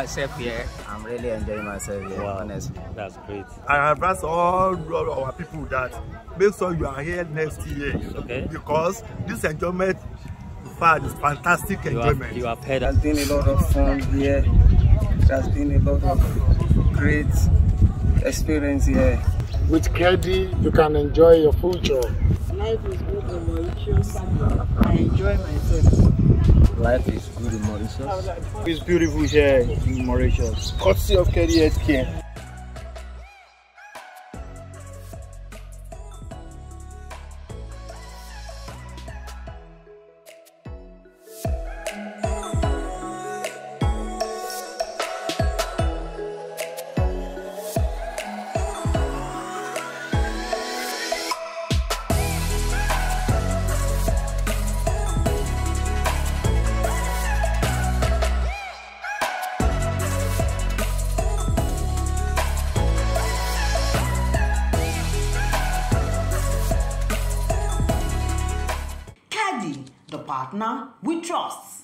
myself here. I'm really enjoying myself here, Wow, honestly. that's great. I advise all our people that make sure you are here next year. Okay. Because this enjoyment, in fact, is fantastic You enjoyment. have, you have heard There's been a lot of fun here. There's been a lot of great experience here. With Kedi, you can enjoy your future. Life is good in Mauritius. I enjoy myself. Life is good in Mauritius. It's beautiful here in Mauritius. Courtesy of Healthcare. The partner we trust.